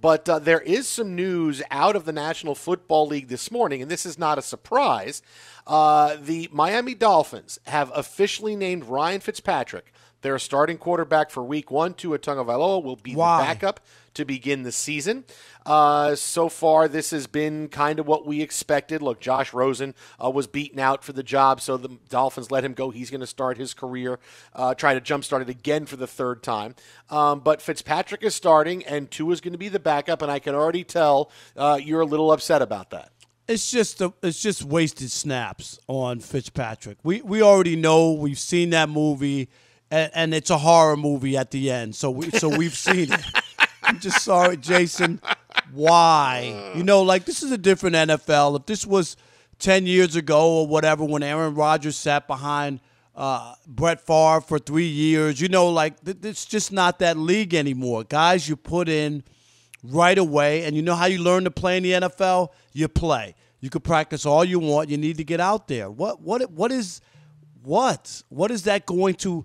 But uh, there is some news out of the National Football League this morning, and this is not a surprise. Uh, the Miami Dolphins have officially named Ryan Fitzpatrick their starting quarterback for Week One. Tua Tagovailoa will be Why? the backup to begin the season. Uh, so far, this has been kind of what we expected. Look, Josh Rosen uh, was beaten out for the job, so the Dolphins let him go. He's going to start his career, uh, try to jumpstart it again for the third time. Um, but Fitzpatrick is starting, and Tua is going to be the backup, and I can already tell uh, you're a little upset about that. It's just a, it's just wasted snaps on Fitzpatrick. We we already know we've seen that movie, and, and it's a horror movie at the end. So we so we've seen it. I'm just sorry, Jason. Why? You know, like this is a different NFL. If this was ten years ago or whatever, when Aaron Rodgers sat behind uh, Brett Favre for three years, you know, like th- it's just not that league anymore. Guys, you put in right away, and you know how you learn to play in the NFL? You play. You can practice all you want. You need to get out there. What what what is what what is that going to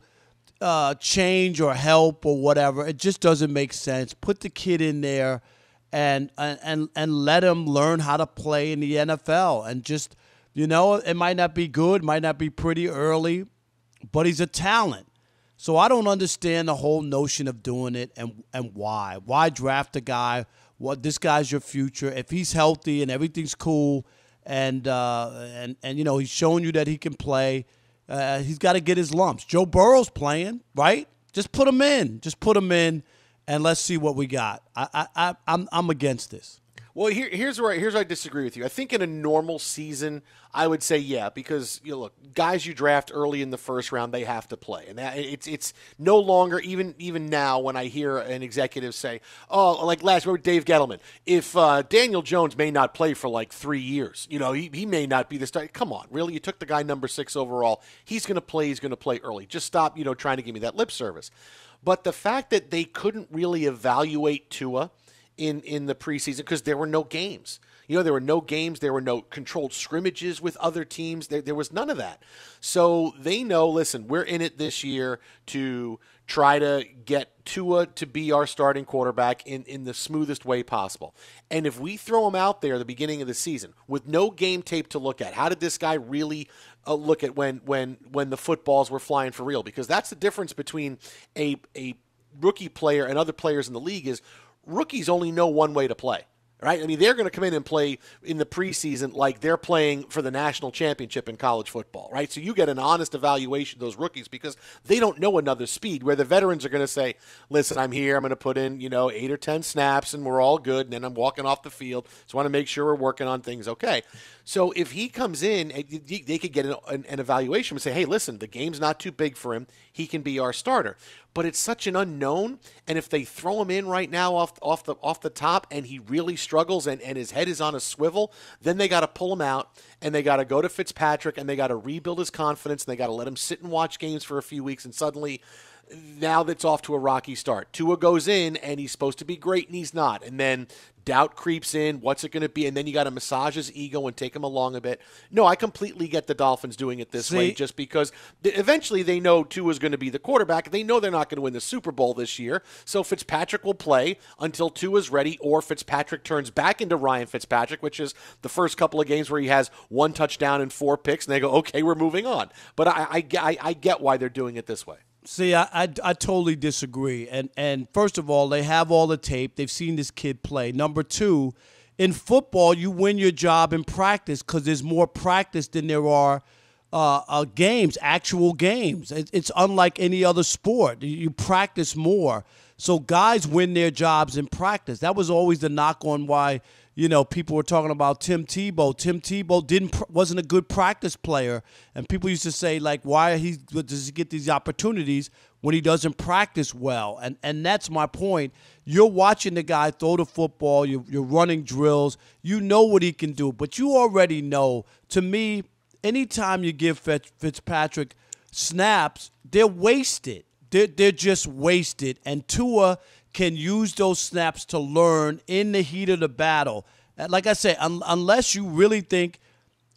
uh, change or help or whatever? It just doesn't make sense. Put the kid in there and and and let him learn how to play in the NFL and just you know it might not be good, might not be pretty early, but he's a talent. So I don't understand the whole notion of doing it and and why. Why draft a guy? What this guy's your future. If he's healthy and everything's cool and uh, and and you know he's showing you that he can play, uh, he's got to get his lumps. Joe Burrow's playing, right? Just put him in. Just put him in, and let's see what we got. I I, I I'm I'm against this. Well, here, here's where here's where I disagree with you. I think in a normal season, I would say yeah, because you know, look, guys you draft early in the first round, they have to play, and that, it's it's no longer even even now when I hear an executive say, oh, like last remember Dave Gettleman, if uh, Daniel Jones may not play for like three years, you know, he, he may not be the star. Come on, really, you took the guy number six overall. He's going to play. He's going to play early. Just stop, you know, trying to give me that lip service. But the fact that they couldn't really evaluate Tua in in the preseason because there were no games. You know, there were no games, there were no controlled scrimmages with other teams. There, there was none of that. So they know, listen, we're in it this year to try to get Tua to be our starting quarterback in, in the smoothest way possible. And if we throw him out there at the beginning of the season with no game tape to look at, how did this guy really uh, look at when when when the footballs were flying for real? Because that's the difference between a a rookie player and other players in the league is rookies only know one way to play. Right? I mean, they're going to come in and play in the preseason like they're playing for the national championship in college football, right? So you get an honest evaluation of those rookies because they don't know another speed. Where the veterans are going to say, "Listen, I'm here. I'm going to put in, you know, eight or ten snaps, and we're all good. And then I'm walking off the field. So I want to make sure we're working on things okay." So if he comes in, eh, they could get an, an, evaluation and say, "Hey, listen, the game's not too big for him. He can be our starter." But it's such an unknown, and if they throw him in right now off off the off the top, and he really struggles, and, and his head is on a swivel, then they got to pull him out, and they got to go to Fitzpatrick, and they got to rebuild his confidence, and they got to let him sit and watch games for a few weeks, and suddenly now that's off to a rocky start. Tua goes in and he's supposed to be great and he's not. And then doubt creeps in. What's it going to be? And then you got to massage his ego and take him along a bit. No, I completely get the Dolphins doing it this See, way just because eventually they know Tua's going to be the quarterback. They know they're not going to win the Super Bowl this year. So Fitzpatrick will play until Tua's ready or Fitzpatrick turns back into Ryan Fitzpatrick, which is the first couple of games where he has one touchdown and four picks. And they go, okay, we're moving on. But I, I, I, I get why they're doing it this way. See, I, I, I, totally disagree. And and first of all, they have all the tape. They've seen this kid play. Number two, in football, you win your job in practice because there's more practice than there are uh, uh, games, actual games. It, it's unlike any other sport. You practice more. So guys win their jobs in practice. That was always the knock on why you know, people were talking about Tim Tebow. Tim Tebow didn't wasn't a good practice player, and people used to say like, why he does he get these opportunities when he doesn't practice well? And and that's my point. You're watching the guy throw the football. You're, you're running drills. You know what he can do, but you already know. To me, anytime you give Fitzpatrick snaps, they're wasted. They're, they're just wasted. And Tua can use those snaps to learn in the heat of the battle. Uh, like I said, un- unless you really think,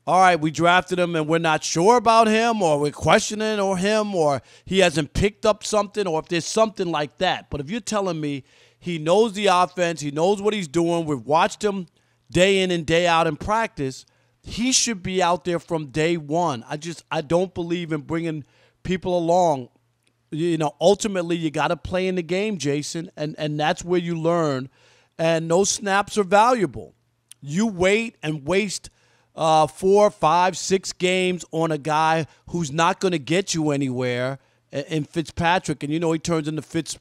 all right, we drafted him and we're not sure about him, or we're questioning or him, or he hasn't picked up something, or if there's something like that. But if you're telling me He knows the offense. He knows what he's doing. We've watched him day in and day out in practice. He should be out there from day one. I just I don't believe in bringing people along. You know, ultimately you got to play in the game, Jason, and and that's where you learn. And no snaps are valuable. You wait and waste uh, four, five, six games on a guy who's not going to get you anywhere in Fitzpatrick, and you know he turns into Fitz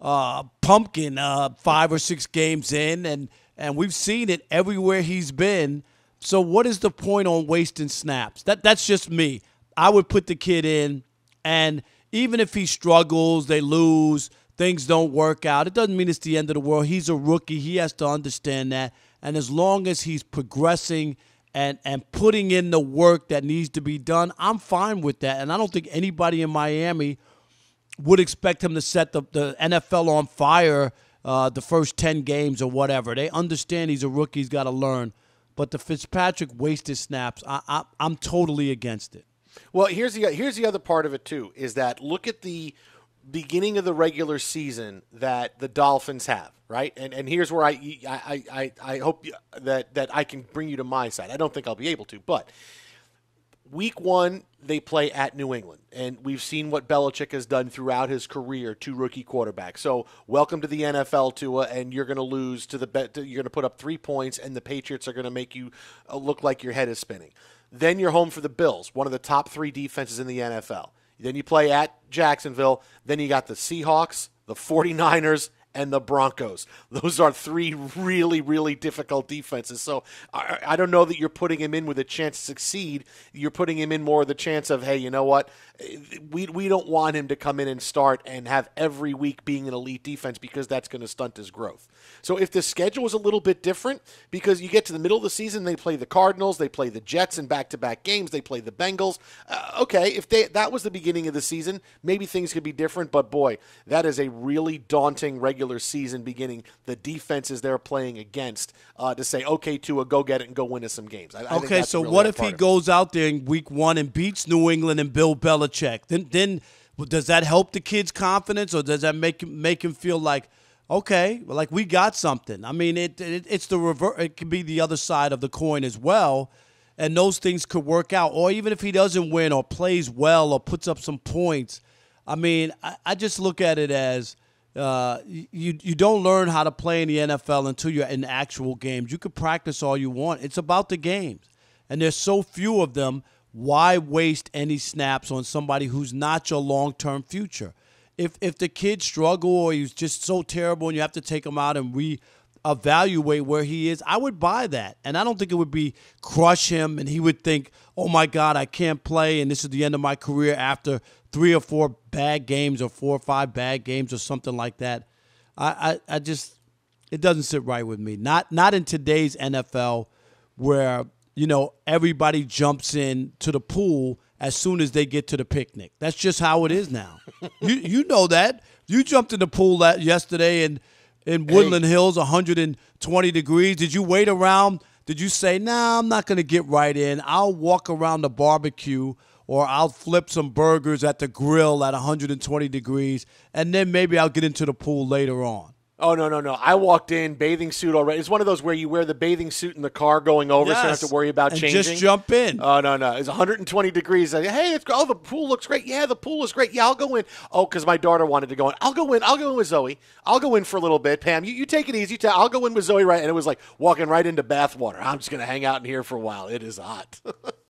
uh, pumpkin uh, five or six games in, and and we've seen it everywhere he's been. So what is the point on wasting snaps? That that's just me. I would put the kid in, and even if he struggles, they lose, things don't work out. It doesn't mean it's the end of the world. He's a rookie. He has to understand that. And as long as he's progressing and and putting in the work that needs to be done, I'm fine with that. And I don't think anybody in Miami would expect him to set the, the NFL on fire uh, the first 10 games or whatever. They understand he's a rookie, he's got to learn. But the Fitzpatrick wasted snaps, I, I, I'm totally against it. Well, here's the here's the other part of it too is that look at the beginning of the regular season that the Dolphins have, right? And and here's where I I, I, I hope that that I can bring you to my side. I don't think I'll be able to, but week one they play at New England, and we've seen what Belichick has done throughout his career to rookie quarterbacks. So welcome to the NFL, Tua, and you're going to lose to the bet. You're going to put up three points, and the Patriots are going to make you uh, look like your head is spinning. Then you're home for the Bills, one of the top three defenses in the NFL. Then you play at Jacksonville. Then you got the Seahawks, the 49ers, and the Broncos. Those are three really, really difficult defenses. So I, I, don't know that you're putting him in with a chance to succeed. You're putting him in more with the chance of, hey, you know what? We, we don't want him to come in and start and have every week being an elite defense because that's going to stunt his growth. So if the schedule was a little bit different, because you get to the middle of the season, they play the Cardinals, they play the Jets in back-to-back games, they play the Bengals. Uh, okay, if they that was the beginning of the season, maybe things could be different. But boy, that is a really daunting regular regular season beginning, the defenses they're playing against uh, to say, okay, Tua, go get it and go win us some games. I, okay, I so really what if he goes out there in week one and beats New England and Bill Belichick? Then, then does that help the kid's confidence, or does that make him make him feel like? Okay, like we got something. I mean, it, it it's the reverse. It can be the other side of the coin as well, and those things could work out. Or even if he doesn't win or plays well or puts up some points, I mean, I, I just look at it as uh, you you don't learn how to play in the NFL until you're in actual games. You could practice all you want. It's about the games, and there's so few of them. Why waste any snaps on somebody who's not your long term future? If if the kid struggle or he's just so terrible and you have to take him out and re evaluate where he is, I would buy that. And I don't think it would be crush him and he would think, oh my God, I can't play and this is the end of my career after three or four bad games or four or five bad games or something like that. I, I, I just it doesn't sit right with me. Not not in today's NFL where, you know, everybody jumps in to the pool as soon as they get to the picnic. That's just how it is now. you you know that. You jumped in the pool that yesterday in in Woodland hey. Hills, 120 degrees. Did you wait around? Did you say, "Nah, I'm not going to get right in. I'll walk around the barbecue or I'll flip some burgers at the grill at 120 degrees, and then maybe I'll get into the pool later on. Oh no no no! I walked in bathing suit already. It's one of those where you wear the bathing suit in the car going over, yes. so you don't have to worry about and changing. Just jump in. Oh no no! It's 120 degrees. Hey, it's, oh the pool looks great. Yeah, the pool is great. Yeah, I'll go in. Oh, because my daughter wanted to go in. I'll go in. I'll go in with Zoe. I'll go in for a little bit. Pam, you, you take it easy. I'll go in with Zoe right. And it was like walking right into bathwater. I'm just gonna hang out in here for a while. It is hot.